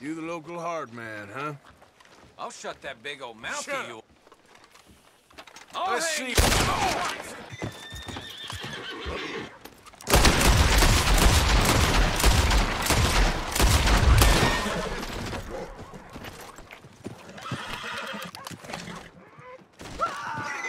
You the local hard man, huh? I'll shut that big old mouth Shut of yours. Oh, Let's see. Oh,